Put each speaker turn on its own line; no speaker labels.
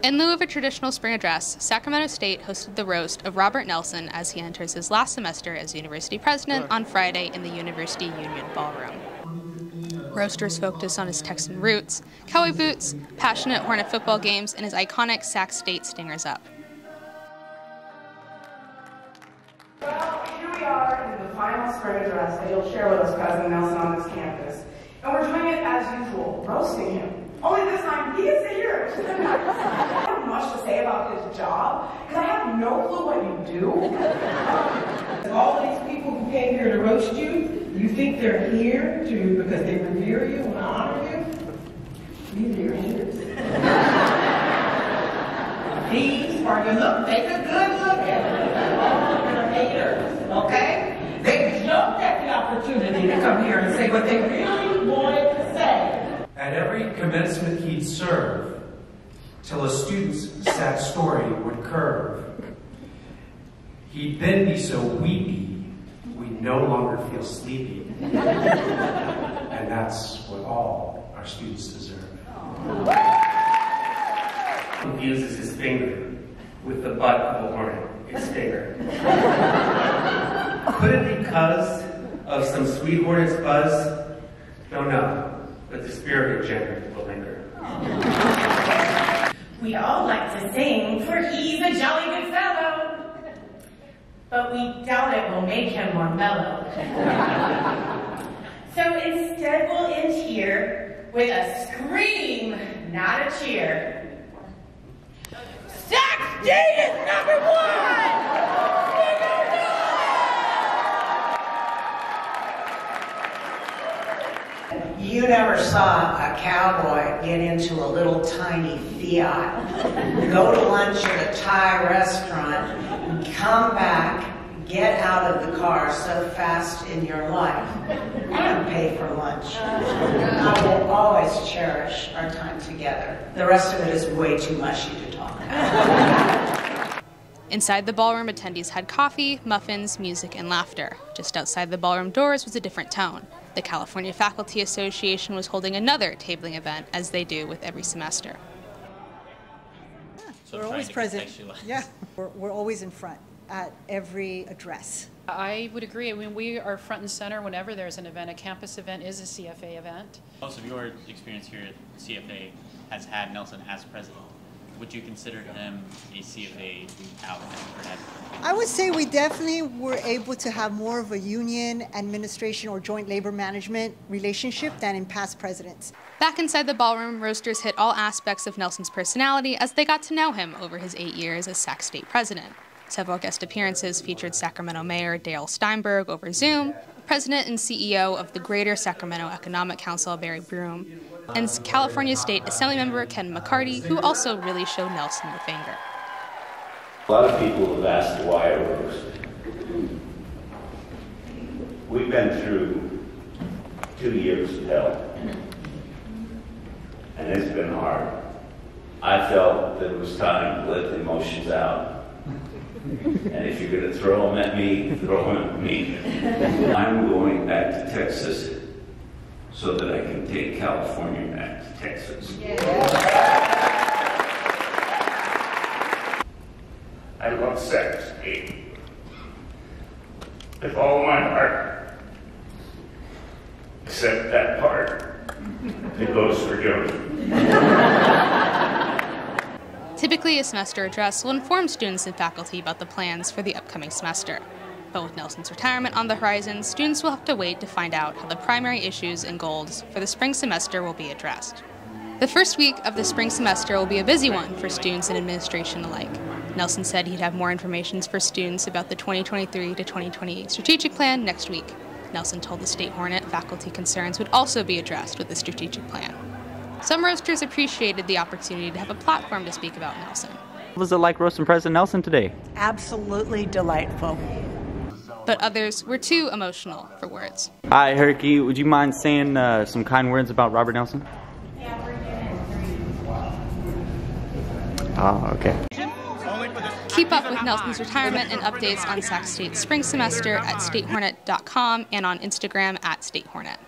In lieu of a traditional spring address, Sacramento State hosted the roast of Robert Nelsen as he enters his last semester as university president on Friday in the University Union Ballroom. Roasters focused on his Texan roots, cowboy boots, passionate Hornet football games, and his iconic Sac State Stingers Up.
Well, here we are in the final spring address that you'll share with us, President Nelsen, on this campus. And we're doing it as usual, roasting him. This time, he is here. I don't have much to say about his job, because I have no clue what you do.
Um, all these people who came here to roast you, you think they're here to because they revere you and honor you? Are your haters. These are your look. Take a good look at them. Haters, okay? They jumped at the opportunity to come here and say what they really wanted to say.
At every commencement he'd serve, till a student's sad story would curve. He'd then be so weepy, we no longer feel sleepy. and that's what all our students deserve.
He uses his finger with the butt of a hornet, his finger. Could it be because of some sweet hornet's buzz? Don't know but the spirit of gender will linger.
We all like to sing, for he's a jolly good fellow. But we doubt it will make him more mellow. so instead we'll end here with a scream, not a cheer. Sac State is number one!
You never saw a cowboy get into a little tiny Fiat, go to lunch at a Thai restaurant, come back, get out of the car so fast in your life, and pay for lunch. I will always cherish our time together. The rest of it is way too mushy to talk about.
Inside the ballroom, attendees had coffee, muffins, music, and laughter. Just outside the ballroom doors was a different tone. The California Faculty Association was holding another tabling event, as they do with every semester.
So we're always present. Yeah, we're, we're always in front at every address.
I would agree. I mean, we are front and center whenever there's an event. A campus event is a CFA event.
Most of your experience here at CFA has had Nelsen as president would you consider him a CFA applicant?
I would say we definitely were able to have more of a union administration or joint labor management relationship than in past presidents.
Back inside the ballroom, roasters hit all aspects of Nelsen's personality as they got to know him over his eight years as Sac State president. Several guest appearances featured Sacramento Mayor Darrell Steinberg over Zoom, President and CEO of the Greater Sacramento Economic Council, Barry Broome, and California State Assemblymember Kevin McCarty, who also really showed Nelsen the finger.
A lot of people have asked why I rose. We've been through two years of hell, and it's been hard. I felt that it was time to let the emotions out. And if you're going to throw them at me, throw them at me. I'm going back to Texas so that I can take California back to Texas. I love sex, With all my heart. Except that part that goes for Jody.
Typically, a semester address will inform students and faculty about the plans for the upcoming semester. But with Nelsen's retirement on the horizon, students will have to wait to find out how the primary issues and goals for the spring semester will be addressed. The first week of the spring semester will be a busy one for students and administration alike. Nelsen said he'd have more information for students about the 2023 to 2028 strategic plan next week. Nelsen told the State Hornet faculty concerns would also be addressed with the strategic plan. Some roasters appreciated the opportunity to have a platform to speak about Nelsen.
What was it like roasting President Nelsen today?
Absolutely delightful
but others were too emotional for words.
Hi, Herky. Would you mind saying uh, some kind words about Robert Nelsen?
Yeah, we're doing
Oh, okay.
Keep up with Nelsen's retirement and updates on Sac State's spring semester at statehornet.com and on Instagram at statehornet.